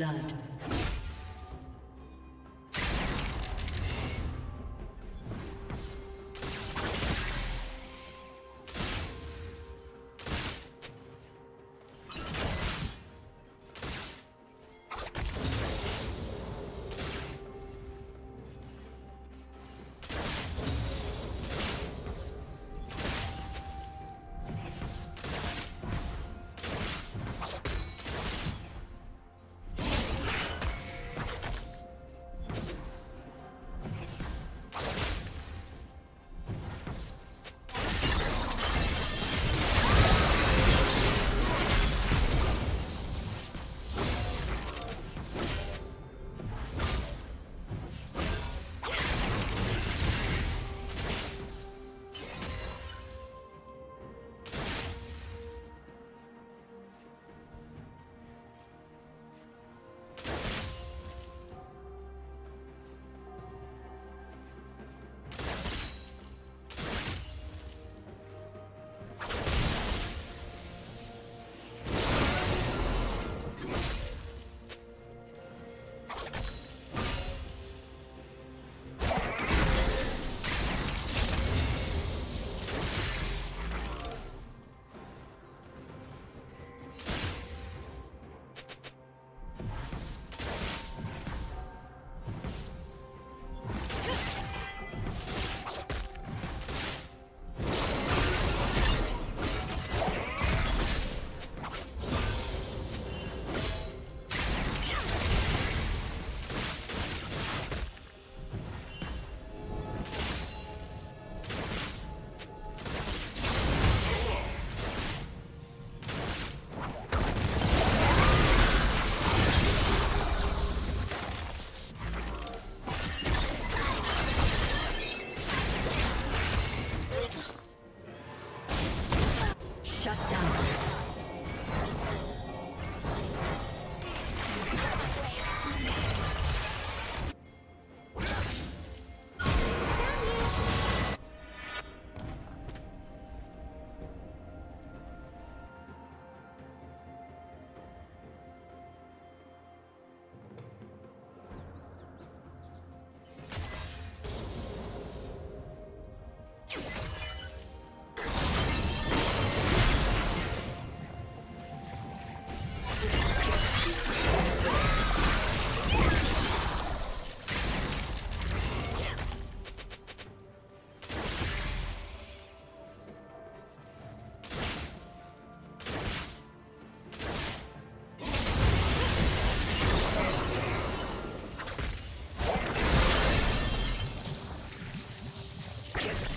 blood. Yes.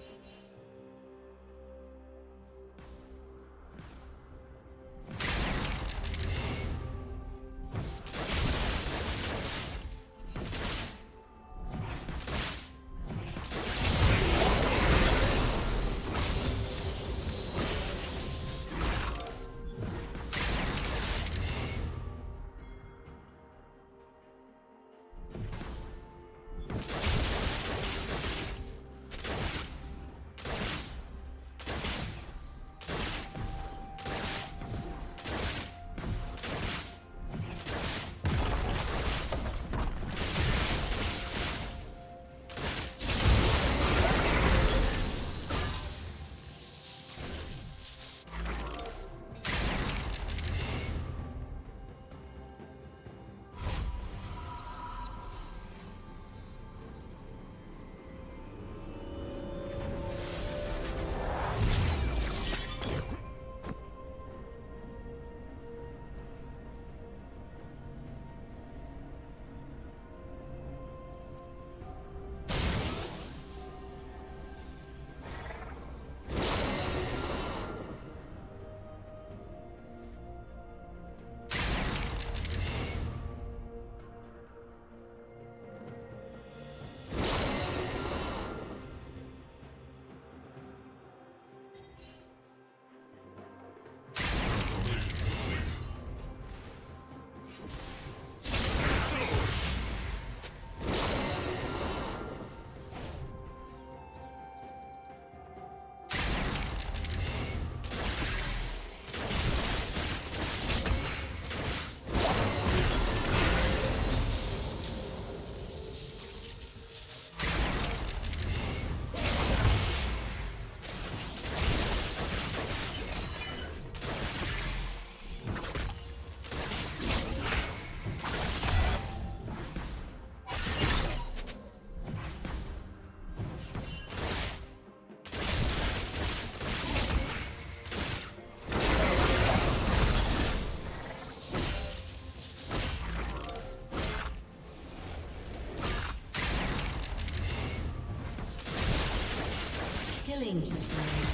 you Killing spree.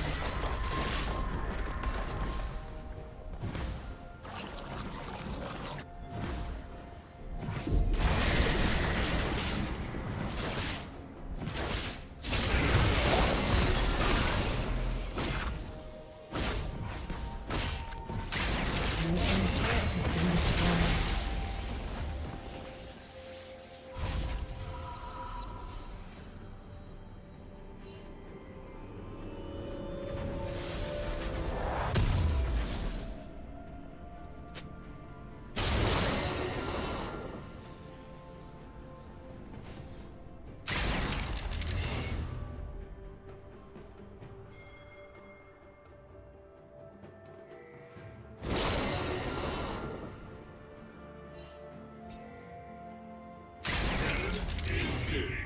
you.